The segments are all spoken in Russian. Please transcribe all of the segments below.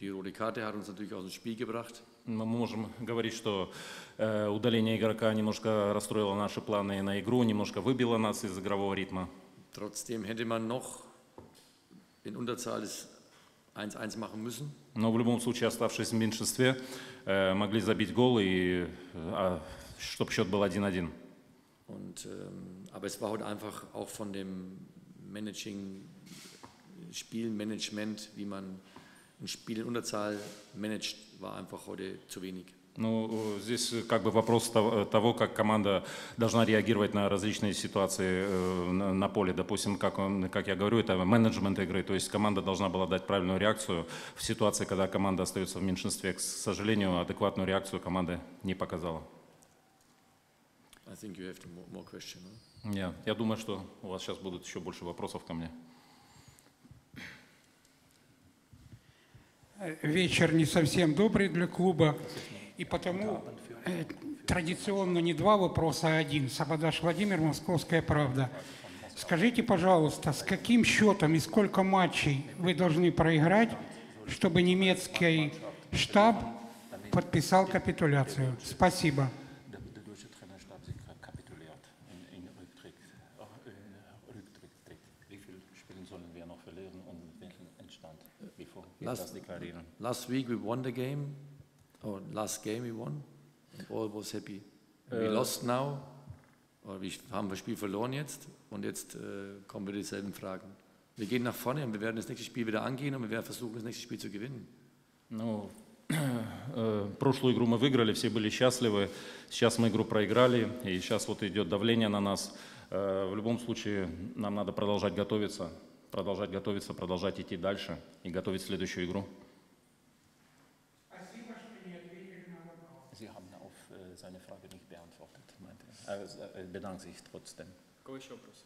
die rote Karte hat uns natürlich aus dem Spiel gebracht. Мы можем говорить, что э, удаление игрока немножко расстроило наши планы на игру, немножко выбило нас из игрового ритма. Trotzdem hätte man noch in Unterzahl das 1-1 machen müssen. Но в любом случае, оставшись в меньшинстве, э, могли забить гол, и, э, чтобы счет был 1-1. Und, ähm, aber es war heute einfach auch von dem Managing, Spielmanagement, wie man ein Spiel in Unterzahl managt, war einfach heute zu wenig. Ну, э, здесь как бы вопрос того, того, как команда должна реагировать на различные ситуации э, на, поле. Допустим, как, он, как я говорю, это менеджмент игры. То есть команда должна была дать правильную реакцию в ситуации, когда команда остается в меньшинстве. К сожалению, адекватную реакцию команда не показала. I think you have more, more question, no? Я, я думаю, что у вас сейчас будут еще больше вопросов ко мне. Вечер не совсем добрый для клуба, и потому э, традиционно не два вопроса, а один. Сабадаш Владимир, Московская правда. Скажите, пожалуйста, с каким счетом и сколько матчей вы должны проиграть, чтобы немецкий штаб подписал капитуляцию? Спасибо. Der, der deutsche Trainerstab sich kapituliert in, in Rücktritt, äh, Rücktritt. Wie viele Spiele sollen wir noch verlieren und welchen Endstand? Das deklarieren. Last week we won the game, or last game we won, and all was happy. And we lost now, oder wir haben das Spiel verloren jetzt, und jetzt äh, kommen wieder dieselben Fragen. Wir gehen nach vorne und wir werden das nächste Spiel wieder angehen und wir werden versuchen, das nächste Spiel zu gewinnen. Ну, э, прошлую игру мы выиграли, все были счастливы. Сейчас мы игру проиграли, и сейчас вот идет давление на нас. Э, В любом случае, нам надо продолжать готовиться, продолжать готовиться, продолжать идти дальше и готовить следующую игру. Sie haben auf äh, seine Frage nicht beantwortet, meinte er. Er äh, bedankt sich trotzdem. Какой еще вопрос?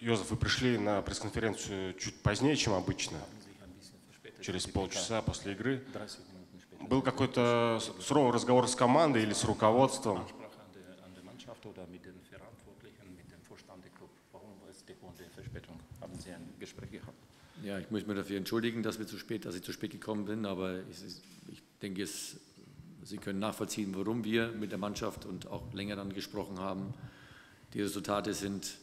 Йозеф, вы пришли на пресс-конференцию чуть позднее, чем обычно, через полчаса после игры. 30 Minuten später. Был какой-то с- суровый разговор с командой или с руководством? Ansprache an der, an der Mannschaft oder mit den Verantwortlichen, mit dem Vorstand der Club. Warum ist die Grund der Verspätung? Haben Sie ein Gespräch gehabt? Ja, ich muss mich dafür entschuldigen, dass, wir zu spät, dass ich zu spät gekommen bin, aber es ist, ich denke, es, Sie können nachvollziehen, warum wir mit der Mannschaft und auch länger dann gesprochen haben. Die Resultate sind,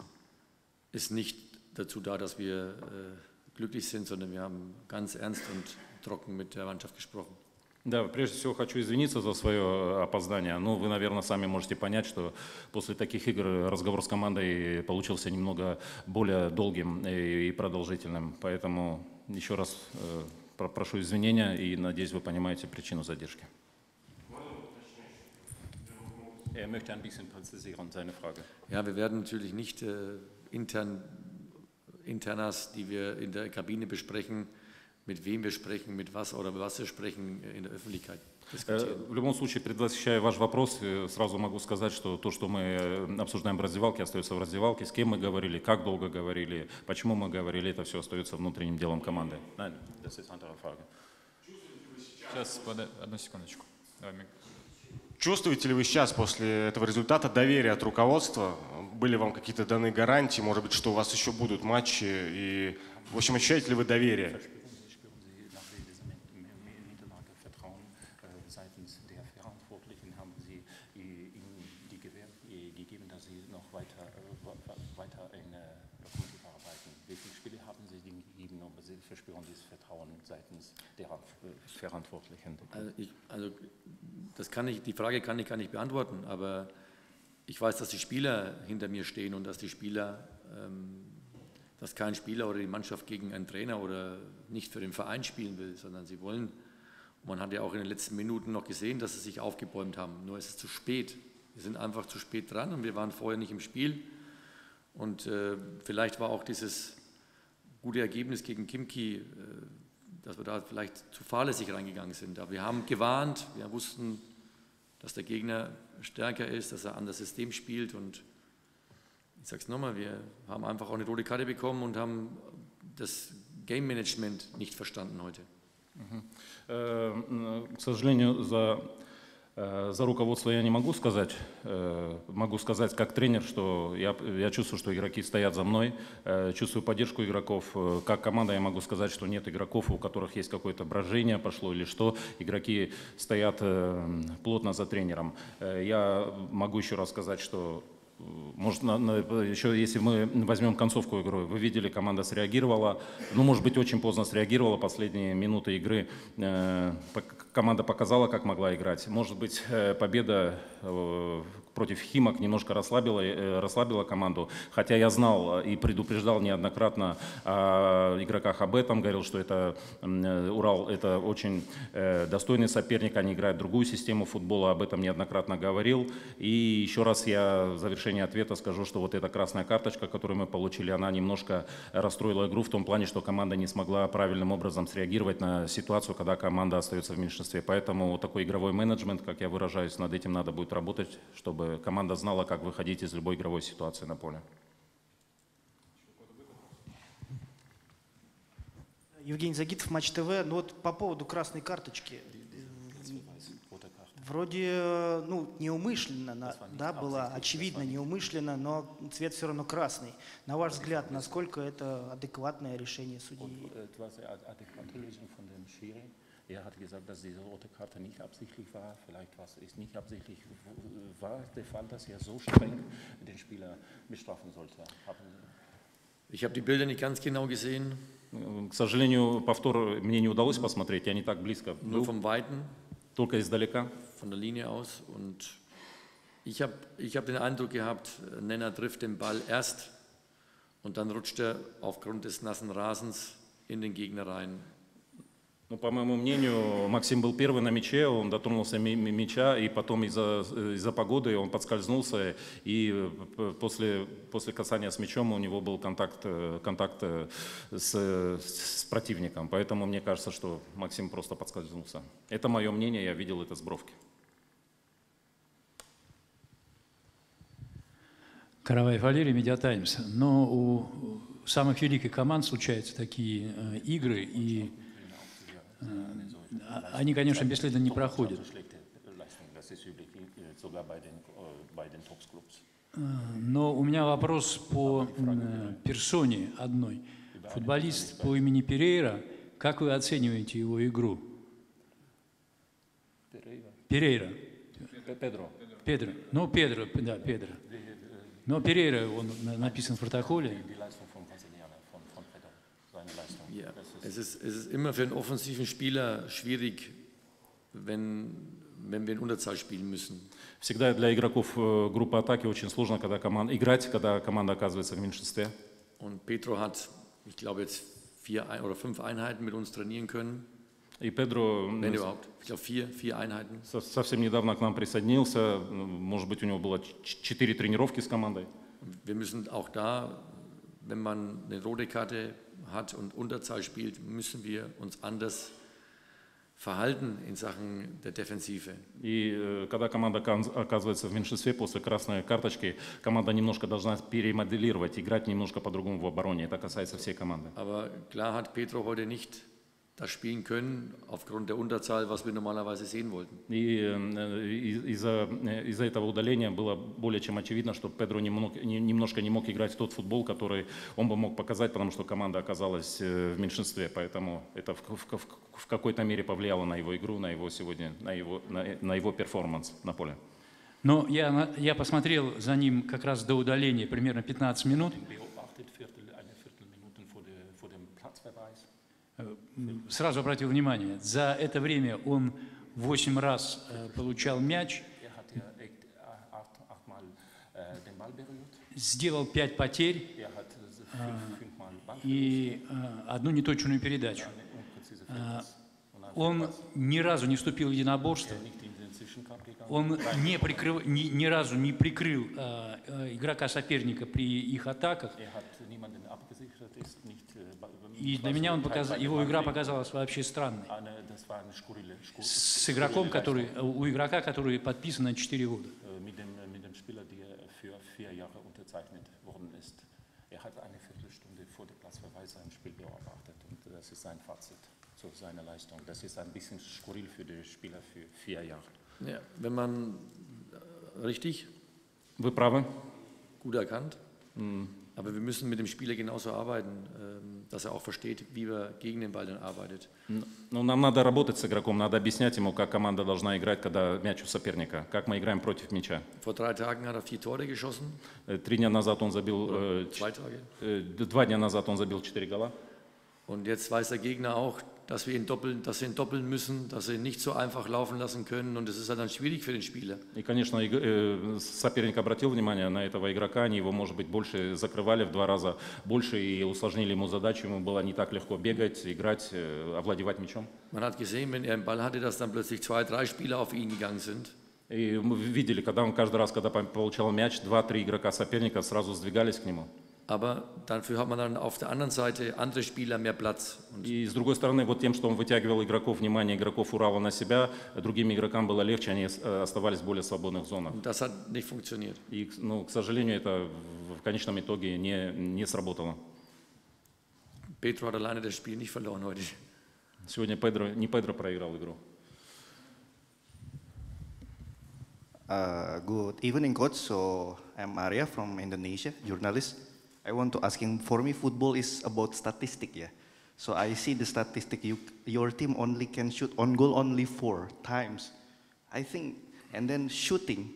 ist nicht dazu da, dass wir äh, glücklich sind, sondern wir haben ganz ernst und trocken mit der Mannschaft gesprochen. Да, прежде всего хочу извиниться за свое опоздание. Ну, вы, наверное, сами можете понять, что после таких игр разговор с командой получился немного более долгим и продолжительным. Поэтому еще раз э, про- прошу извинения и надеюсь, вы понимаете причину задержки. Er möchte ein bisschen präzisieren, seine Frage. Ja, wir werden natürlich nicht äh, intern, internas, die wir in der Kabine besprechen, mit wem wir sprechen, mit was oder über was wir sprechen, äh, in der Öffentlichkeit Э, diskutieren. В любом случае, предвосхищая ваш вопрос, э, сразу могу сказать, что то, что мы э, обсуждаем в раздевалке, остается в раздевалке. С кем мы говорили, как долго говорили, почему мы говорили, это все остается внутренним делом команды. Сейчас, одну секундочку. Чувствуете ли вы сейчас после этого результата доверие от руководства? Были вам какие-то даны гарантии, может быть, что у вас еще будут матчи? И, в общем, ощущаете ли вы доверие? Verantwortlichen? Haben Sie die Gewähr äh, gegeben, dass Sie noch weiter, äh, weiter in äh, Lokomotive arbeiten? Wie viele Spiele haben Sie ihnen gegeben, aber Sie verspüren dieses Vertrauen seitens der Verantwortlichen? Also, ich, also das kann ich, die Frage kann ich gar nicht beantworten, aber ich weiß, dass die Spieler hinter mir stehen und dass die Spieler, ähm, dass kein Spieler oder die Mannschaft gegen einen Trainer oder nicht für den Verein spielen will, sondern sie wollen. Man hat ja auch in den letzten Minuten noch gesehen, dass sie sich aufgebäumt haben. Nur ist es zu spät. Wir sind einfach zu spät dran und wir waren vorher nicht im Spiel. Und äh, vielleicht war auch dieses gute Ergebnis gegen Kimki, äh, dass wir da vielleicht zu fahrlässig reingegangen sind. Aber wir haben gewarnt, wir wussten, dass der Gegner stärker ist, dass er ein anderes System spielt. Und ich sage es nochmal, wir haben einfach auch eine rote Karte bekommen und haben das Game Management nicht verstanden heute. Э, К сожалению, за Э, За руководство я не могу сказать. Э, Могу сказать как тренер, что я, я чувствую, что игроки стоят за мной, чувствую поддержку игроков. Как команда я могу сказать, что нет игроков, у которых есть какое-то брожение пошло или что. Игроки стоят плотно за тренером. Я могу еще раз сказать, что может, на- на- еще если мы возьмем концовку игры, вы видели, команда среагировала, ну, может быть, очень поздно среагировала, последние минуты игры э, команда показала, как могла играть. Может быть, э, победа э, против Химок немножко расслабила, э, расслабила команду, хотя я знал э, и предупреждал неоднократно о игроках об этом, говорил, что это э, Урал это очень достойный соперник, они играют другую систему футбола, об этом неоднократно говорил. И еще раз я в завершении ответа скажу, что вот эта красная карточка, которую мы получили, она немножко расстроила игру в том плане, что команда не смогла правильным образом среагировать на ситуацию, когда команда остается в меньшинстве. Поэтому такой игровой менеджмент, как я выражаюсь, над этим надо будет работать, чтобы команда знала, как выходить из любой игровой ситуации на поле. Евгений Загитов, Матч ТВ. Ну вот по поводу красной карточки. Вроде, э, ну, неумышленно, да, была, очевидно, неумышленно, но цвет все равно красный. На ваш взгляд, насколько это адекватное решение судьи? Es war eine adäquate Lösung von dem Schiri. Er hat gesagt, dass diese rote Karte nicht absichtlich war. Vielleicht war es nicht absichtlich. War der Fall, dass er so streng den Spieler bestrafen sollte? Haben Ich habe die Bilder nicht ganz genau gesehen, К сожалению, повтор мне не удалось посмотреть, я не так близко nur был, vom Weiten, только издалека. von der Linie aus. Und ich habe ich hab den Eindruck gehabt, Nenner trifft den Ball erst und dann rutscht er aufgrund des nassen Rasens in den Gegner rein. Ну, по моему мнению, Максим был первый на мяче, он дотронулся мяча, и потом из-за из погоды он подскользнулся, и э, после, после касания с мячом у него был контакт, э, контакт э, с, с противником. Поэтому мне кажется, что Максим просто подскользнулся. Это мое мнение, я видел это с бровки. Караваев Валерий, Медиатаймс. Но у самых великих команд случаются такие игры, и они, конечно, бесследно не проходят. Но у меня вопрос по персоне одной. Футболист по имени Перейра, как вы оцениваете его игру? Перейра. Педро. Педро. Ну, Педро, да, Педро. Но Перейра, он на- написан в протоколе. Die Leistung vom Brasilianer, von, von Pedro, seine Leistung. Ja, Das ist es ist, es ist immer für einen offensiven Spieler schwierig, wenn, wenn wir in Unterzahl spielen müssen. Всегда для игроков э, группы атаки очень сложно когда команда, играть, когда команда оказывается в меньшинстве. Und Petro hat, ich glaube, jetzt vier ein- oder fünf Einheiten mit uns trainieren können. И Педро м, Wenn überhaupt. Ich glaube, vier, vier Einheiten. со- совсем недавно к нам присоединился. М, Может быть, у него было ч- четыре тренировки с командой. Wir müssen auch da, wenn man eine rote Karte hat und Unterzahl spielt, müssen wir uns anders verhalten in Sachen der Defensive. И э, когда команда оказ- оказывается в меньшинстве после красной карточки, команда немножко должна перемоделировать, играть немножко по-другому в обороне. Это касается всей команды. Aber klar hat Petro heute nicht das spielen können, aufgrund der Unterzahl, was wir normalerweise sehen wollten. И э, из-за э, из-за этого удаления было более чем очевидно, что Педро немного, немножко не мог играть в тот футбол, который он бы мог показать, потому что команда оказалась э, в меньшинстве. Поэтому это в, в- в- в какой-то мере повлияло на его игру, на его сегодня, на его, на, на его перформанс на поле. Но я, я посмотрел за ним как раз до удаления примерно 15 минут. Beobachtet Viertel, eine Viertelminute vor, der, vor dem Platzverweis. М, Сразу обратил внимание, за это время он 8 раз э, получал мяч, сделал 5 потерь Ball и э, одну неточную передачу. Он ни разу не вступил в единоборство, он не прикрыв, ни, ни разу не прикрыл э, э, игрока соперника при их атаках. И war для so меня он kein показ... Ball его игра behandelt. показалась вообще странной. Eine, das war eine skurrile, skur, С игроком, skurrile который, Leistung, у игрока, который подписан на 4 года. äh, mit, dem, mit dem Spieler, der für vier Jahre unterzeichnet worden ist. Er hat eine Viertelstunde vor dem Platzverweis sein Spiel beobachtet und das ist sein Fazit zu seiner Leistung. Das ist ein bisschen skurril für den Spieler für vier Jahre. Ja, wenn man äh, richtig, Вы правы. gut erkannt. Aber wir müssen mit dem Spieler genauso arbeiten, ähm, dass er auch versteht, wie er gegen den Ball dann arbeitet. Ну, нам надо работать с игроком, надо объяснять ему, как команда должна играть, когда мяч у соперника, как мы играем против мяча. Vor drei Tagen hat er vier Tore geschossen, Э, Три дня назад он забил, э, zwei Tage. э, два дня назад он забил четыре гола. Und jetzt weiß der Gegner auch, dass wir ihn doppeln, dass wir ihn doppeln müssen, dass wir ihn nicht so einfach laufen lassen können. Und das ist halt dann schwierig für den Spieler. И, конечно, э, соперник обратил внимание на этого игрока, они его, может быть, больше закрывали в два раза больше и усложнили ему задачу, ему было не так легко бегать, играть, э, овладевать мячом. Man hat gesehen, wenn er einen Ball hatte, dass dann plötzlich zwei, drei Spieler auf ihn gegangen sind. И мы видели, когда он каждый раз, когда получал мяч, два-три игрока соперника сразу сдвигались к нему. Aber dafür hat man dann auf der anderen Seite andere Spieler mehr Platz. И с другой стороны, вот тем, что он вытягивал игроков, внимание игроков Урала на себя, другим игрокам было легче, они э, оставались в более свободных зонах. das hat nicht funktioniert. И, ну, к сожалению, это в конечном итоге не, не сработало. Petro hat alleine das Spiel nicht verloren heute. Сегодня Педро, не Педро проиграл игру. Uh, good evening, coach. So I'm Arya from Indonesia, journalist. I want to ask him. For me, football is about statistic, yeah. So I see the statistic. You, your team only can shoot on goal only four times. I think, and then shooting,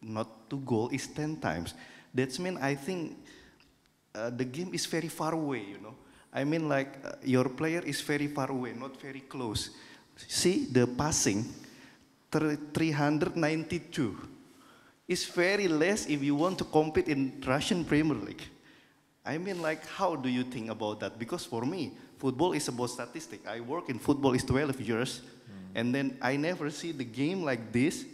not to goal, is ten times. That's mean I think uh, the game is very far away. You know, I mean like uh, your player is very far away, not very close. See the passing, 392 is very less if you want to compete in Russian Premier League. I mean, like, how do you think about that? Because for me, football is about statistic. I work in football is 12 years, and then I never see the game like this.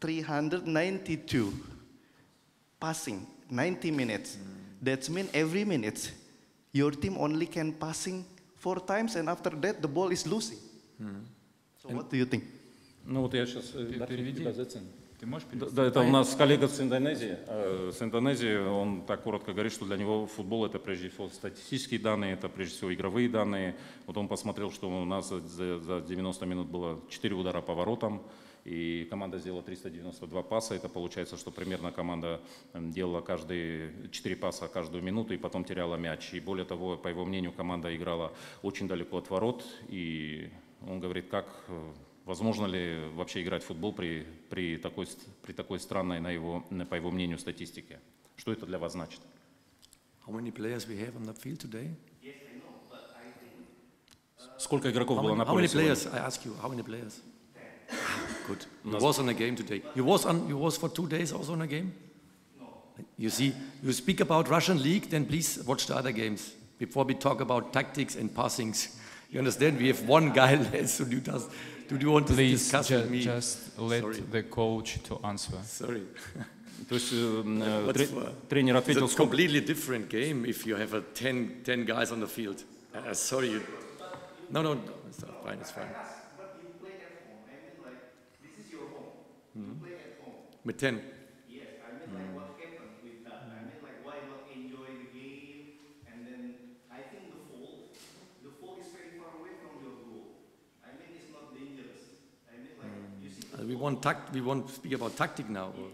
392 passing, 90 minutes. That means every minute, your team only can passing four times, and after that, the ball is losing. So what do you think? Ну вот я сейчас... Переведи. Ты можешь Да, перевести? да, это у нас коллега с Индонезии. Э, С Индонезии он так коротко говорит, что для него футбол это прежде всего статистические данные, это прежде всего игровые данные. Вот он посмотрел, что у нас за, за 90 минут было 4 удара по воротам, и команда сделала 392 паса. Это получается, что примерно команда делала каждые 4 паса каждую минуту и потом теряла мяч. И более того, по его мнению, команда играла очень далеко от ворот. И он говорит, как э, Возможно ли вообще играть в футбол при, при, такой, при такой странной, на его, по его мнению, статистике? Что это для вас значит? Сколько игроков было на поле сегодня? Good. You was on a game today. You was on. You was for two days also on a game. No. You see, you speak about Russian league, then please watch the other games before we talk about tactics and passings. You understand? We have one guy less. So you just, do you want to Please, discuss ju- with me? just let Sorry. the coach to answer. Sorry. То есть э, э, What's тре- for- тренер It's ответил, a сколько, completely different game if you have a 10, 10 guys on the field. Uh, sorry. You, no, no, no, it's fine. It's fine. With 10. Yes, I we want tact. We want to speak about tactic now. or-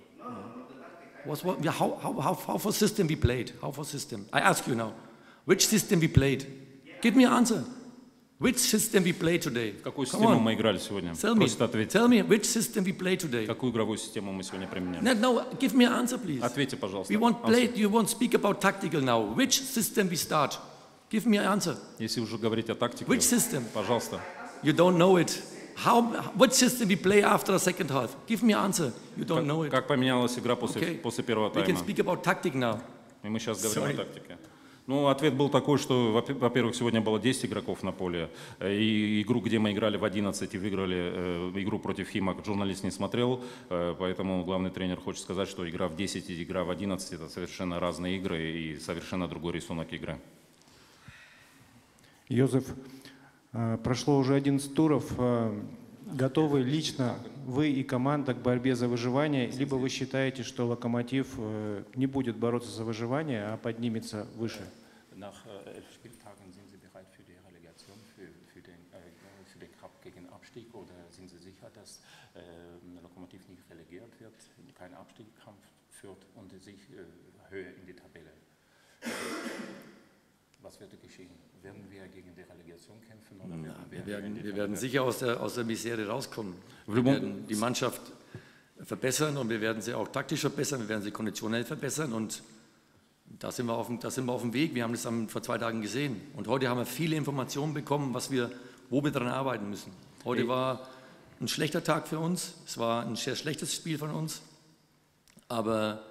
What's what? yeah, How, how, how, how for system we played? How for system? I ask you now. Which system we played? Give me an answer. Which system we played today? в какую Come систему on. мы играли сегодня? Tell me. Просто ответьте. Tell me which system we played today. Какую игровую систему мы сегодня применяли? No, no, give me an answer, please. Ответьте, пожалуйста. We want Answer. play. You want speak about tactical now. Which system we start? Give me an answer. Если уже говорить о тактике, Which system? пожалуйста. You don't know it. How? What system we play after the second half? Give me an answer. You don't know it. Как поменялась игра после, Okay. после первого We can тайма? speak about tactic now. И мы сейчас говорим Sorry. о тактике. Ну, ответ был такой, что, во- во-первых, сегодня было 10 игроков на поле. И игру, где мы играли в 11 и выиграли э, игру против Химок, журналист не смотрел. Э, Поэтому главный тренер хочет сказать, что игра в 10 и игра в 11 это совершенно разные игры и совершенно другой рисунок игры. Йозеф, прошло уже 11 туров. э, Готовы лично вы и команда к борьбе за выживание, либо вы считаете, что «Локомотив» э, не будет бороться за выживание, а поднимется выше? kommen. Ja, wir werden, wir werden sicher aus der, aus der Misere rauskommen. Wir werden die Mannschaft verbessern und wir werden sie auch taktisch verbessern, wir werden sie konditionell verbessern und da sind wir auf dem, da sind wir auf dem Weg. Wir haben das am, vor zwei Tagen gesehen und heute haben wir viele Informationen bekommen, was wir, wo wir daran arbeiten müssen. Heute war ein schlechter Tag für uns, es war ein sehr schlechtes Spiel von uns, aber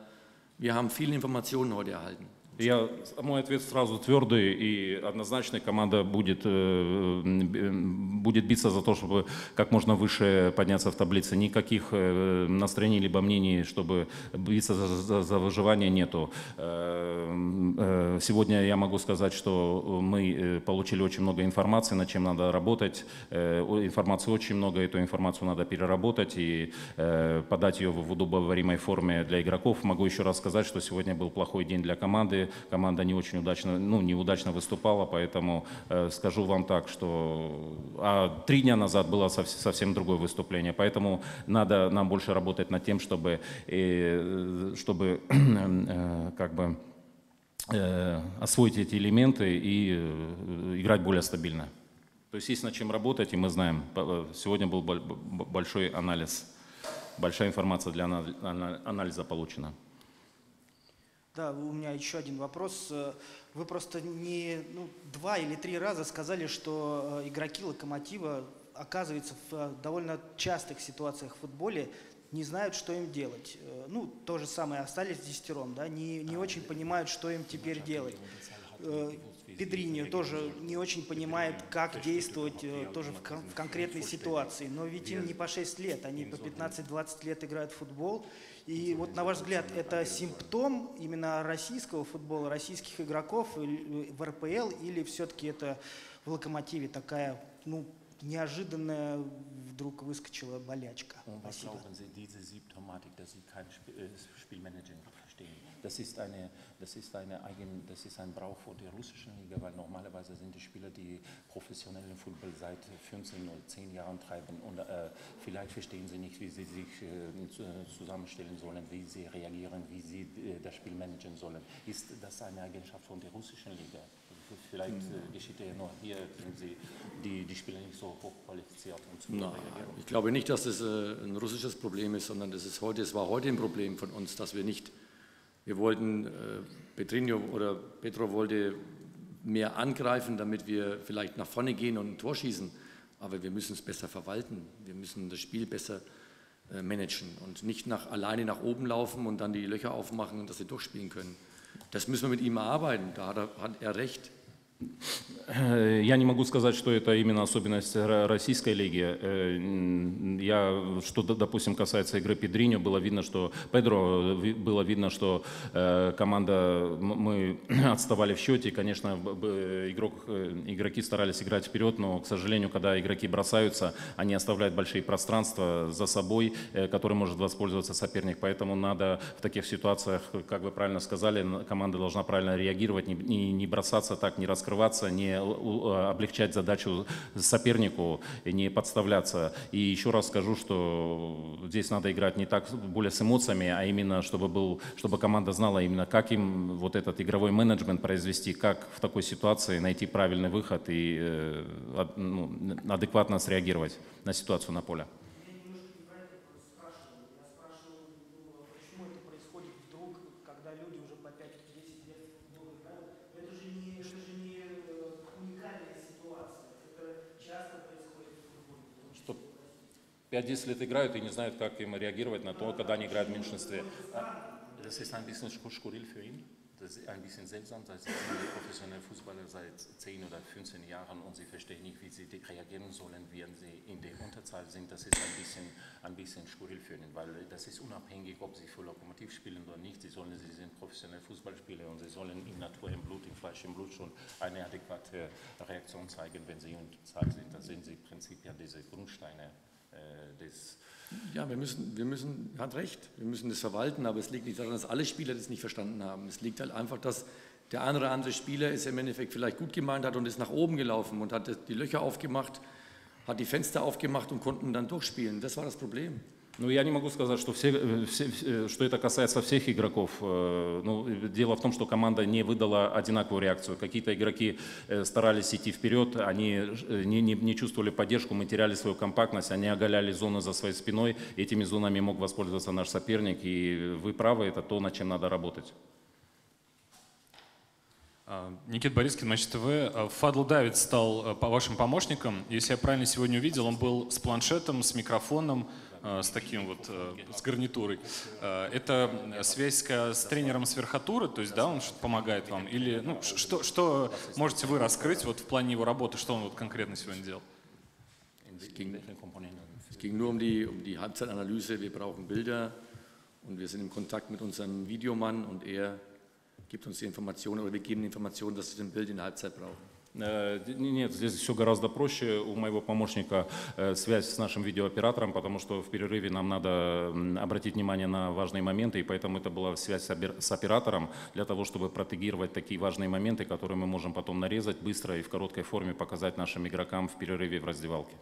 wir haben viele Informationen heute erhalten. Я, мой ответ сразу твердый и однозначный. Команда будет, э, м, будет биться за то, чтобы как можно выше подняться в таблице. Никаких э, настроений либо мнений, чтобы биться за, за- за выживание, нету. Э, э, Сегодня я могу сказать, что мы э, получили очень много информации, над чем надо работать. Э, Информации очень много, эту информацию надо переработать и э, подать ее в удобоваримой форме для игроков. Могу еще раз сказать, что сегодня был плохой день для команды. Команда не очень удачно, ну, неудачно выступала, поэтому э, скажу вам так, что а три дня назад было сов- совсем другое выступление. Поэтому надо нам больше работать над тем, чтобы, э, чтобы э, как бы э, освоить эти элементы и э, играть более стабильно. То есть есть над чем работать, и мы знаем, э, сегодня был большой анализ, большая информация для ана- ана- анализа получена. Да, у меня еще один вопрос. Э, Вы просто не ну, два или три раза сказали, что э, игроки Локомотива оказываются в э, довольно частых ситуациях в футболе, не знают, что им делать. Ну, то же самое, остались десятером, да, не, не очень понимают, что им теперь делать. Э, Педриньо тоже не очень понимает, как действовать э, тоже в, кон- в конкретной ситуации. Но ведь им не по 6 лет, они по 15-20 лет играют в футбол. И вот на ваш взгляд, это симптом именно российского футбола, российских игроков или- в РПЛ, или все-таки это в Локомотиве такая, ну, неожиданная вдруг выскочила болячка? Und was Спасибо. glauben Sie, diese Symptomatik, dass Sie kein Sp äh, Spielmanagement verstehen? Das ist, eine, das, ist eine eigen, das ist ein Brauch von der russischen Liga, weil normalerweise sind die Spieler, die professionellen Fußball seit 15 oder 10 Jahren treiben und äh, vielleicht verstehen sie nicht, wie sie sich äh, zu- zusammenstellen sollen, wie sie reagieren, wie sie äh, das Spiel managen sollen. Ist das eine Eigenschaft von der russischen Liga? Vielleicht äh, geschieht ja nur hier, sind sie, die, die Spieler nicht so hochqualifiziert, um zu Nein, ich glaube nicht, dass das äh, ein russisches Problem ist, sondern das ist heute, es war heute ein Problem von uns, dass wir nicht, wir wollten, äh, Petrinho oder Petro wollte mehr angreifen, damit wir vielleicht nach vorne gehen und ein Tor schießen, aber wir müssen es besser verwalten, wir müssen das Spiel besser äh, managen und nicht nach, alleine nach oben laufen und dann die Löcher aufmachen und dass sie durchspielen können. Das müssen wir mit ihm erarbeiten, da hat er, hat er recht. Я не могу сказать, что это именно особенность ро- российской лиги. Э, Я, что, допустим, касается игры Педринho, было видно, что Педро, было видно, что э, команда, мы отставали в счете. Конечно, игрок, э, игроки старались играть вперед, но, к сожалению, когда игроки бросаются, они оставляют большие пространства за собой, которым может воспользоваться соперник. Поэтому надо в таких ситуациях, как вы правильно сказали, команда должна правильно реагировать, не- не бросаться так, не раскрываться, не у- у- облегчать задачу сопернику, не подставляться. И еще раз скажу, что здесь надо играть не так более с эмоциями, а именно чтобы, был, чтобы команда знала именно, как им вот этот игровой менеджмент произвести, как в такой ситуации найти правильный выход и э, ну, адекватно среагировать на ситуацию на поле. 5-10 лет играют и не знают, как им реагировать на то, когда они играют в меньшинстве. Das ist ein bisschen skur- skurril für ihn. Das ist ein bisschen seltsam, seit sie sind professionelle Fußballer seit 10 oder 15 Jahren und sie verstehen nicht, wie sie de- reagieren sollen, wenn sie in der Unterzahl sind. Das ist ein bisschen, ein bisschen skurril für ihn, weil das ist unabhängig, ob sie für Lokomotiv spielen oder nicht. Sie, sollen, sie sind professionelle Fußballspieler und sie sollen in Natur, im Blut, im Fleisch, im Blut schon eine adäquate Reaktion zeigen, wenn sie in Unterzahl sind. Das sind sie prinzipiell diese Grundsteine äh, des Ja, wir müssen, wir müssen, hat recht, wir müssen das verwalten, aber es liegt nicht daran, dass alle Spieler das nicht verstanden haben. Es liegt halt einfach, dass der eine oder andere Spieler es im Endeffekt vielleicht gut gemeint hat und ist nach oben gelaufen und hat die Löcher aufgemacht, hat die Fenster aufgemacht und konnten dann durchspielen. Das war das Problem. Ну, я не могу сказать, что, все, э, все, э, что это касается всех игроков. Э, Ну, дело в том, что команда не выдала одинаковую реакцию. Какие-то игроки старались идти вперед, они не, не, не чувствовали поддержку, мы теряли свою компактность, они оголяли зоны за своей спиной. Этими зонами мог воспользоваться наш соперник. И вы правы, это то, над чем надо работать. А, Никит Борискин, Матч ТВ. А, Фадл Давид стал вашим помощником. Если я правильно сегодня увидел, он был с планшетом, с микрофоном, с таким вот, с гарнитурой. Это связь с тренером с верхотуры, то есть, да, он что-то помогает вам? Или, ну, что, что можете вы раскрыть вот в плане его работы, что он вот конкретно сегодня делал? Es ging, nur um die, um die Halbzeitanalyse. Wir brauchen Bilder und wir sind im Kontakt mit unserem Videomann und er gibt uns die Information oder wir geben die Information, dass wir ein Bild in der Halbzeit brauchen. Э, нет, здесь все гораздо проще. У моего помощника э, связь с нашим видеооператором, потому что в перерыве нам надо обратить внимание на важные моменты, и поэтому это была связь с оператором для того, чтобы протегировать такие важные моменты, которые мы можем потом нарезать быстро и в короткой форме показать нашим игрокам в перерыве в раздевалке.